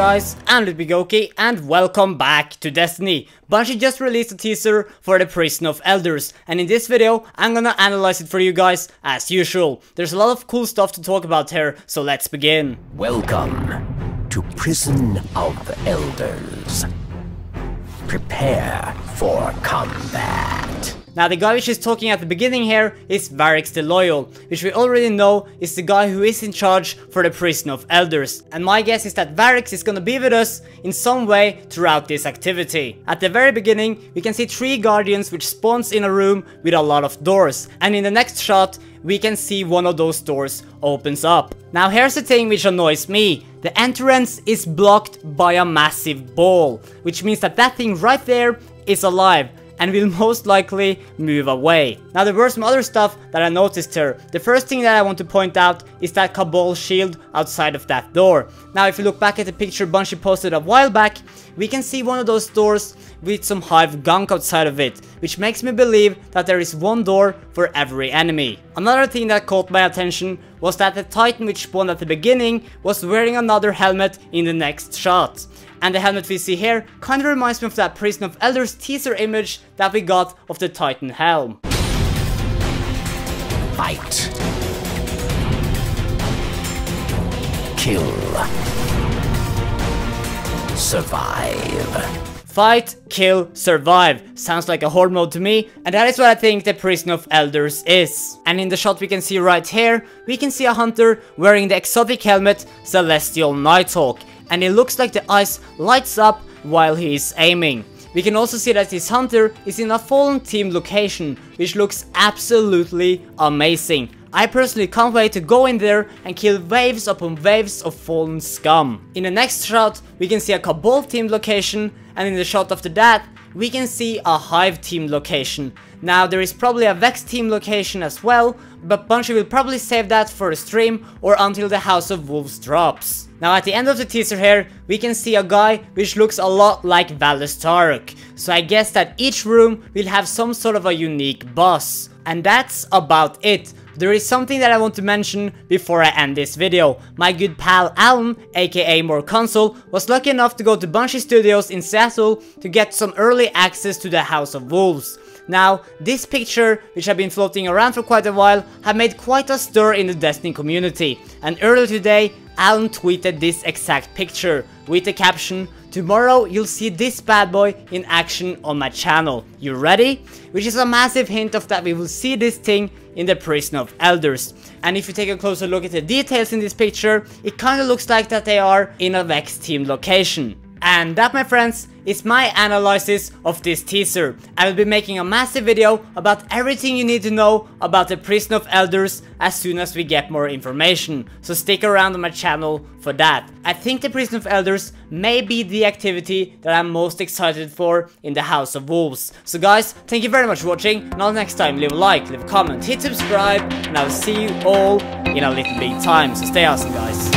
guys, I'm LittleBigOkey and welcome back to Destiny. Bungie just released a teaser for the Prison of Elders and in this video I'm gonna analyze it for you guys as usual. There's a lot of cool stuff to talk about here, so let's begin. Welcome to Prison of Elders. Prepare for combat. Now the guy which is talking at the beginning here is Variks the Loyal, which we already know is the guy who is in charge for the Prison of Elders. And my guess is that Variks is gonna be with us in some way throughout this activity. At the very beginning, we can see three guardians which spawns in a room with a lot of doors. And in the next shot, we can see one of those doors opens up. Now here's the thing which annoys me. The entrance is blocked by a massive ball, which means that that thing right there is alive and will most likely move away. Now there were some other stuff that I noticed here. The first thing that I want to point out is that Cabal shield outside of that door. Now if you look back at the picture Bungie posted a while back, we can see one of those doors with some hive gunk outside of it, which makes me believe that there is one door for every enemy. Another thing that caught my attention was that the titan which spawned at the beginning was wearing another helmet in the next shot. And the helmet we see here kinda reminds me of that Prison of Elders teaser image that we got of the Titan helm. Fight. Kill. Survive. Fight, kill, survive. Sounds like a horde mode to me, and that is what I think the Prison of Elders is. And in the shot we can see right here, we can see a hunter wearing the exotic helmet Celestial Nighthawk, and it looks like the ice lights up while he is aiming. We can also see that this hunter is in a fallen team location, which looks absolutely amazing. I personally can't wait to go in there and kill waves upon waves of fallen scum. In the next shot, we can see a Cabal team location, and in the shot after that, we can see a Hive team location. Now there is probably a Vex team location as well, but Bungie will probably save that for a stream or until the House of Wolves drops. Now at the end of the teaser here, we can see a guy which looks a lot like Valus. So I guess that each room will have some sort of a unique boss. And that's about it. There is something that I want to mention before I end this video. My good pal Alan, aka More Console, was lucky enough to go to Bungie Studios in Seattle to get some early access to the House of Wolves. Now, this picture, which have been floating around for quite a while, have made quite a stir in the Destiny community. And earlier today, Alan tweeted this exact picture with the caption, Tomorrow you'll see this bad boy in action on my channel. You ready? Which is a massive hint of that we will see this thing in the Prison of Elders. And if you take a closer look at the details in this picture, it kinda looks like that they are in a Vex team location. And that my friends is my analysis of this teaser. I will be making a massive video about everything you need to know about the Prison of Elders as soon as we get more information. So stick around on my channel for that. I think the Prison of Elders may be the activity that I'm most excited for in the House of Wolves. So guys, thank you very much for watching. Until next time, leave a like, leave a comment, hit subscribe, and I'll see you all in a little bit time. So stay awesome guys.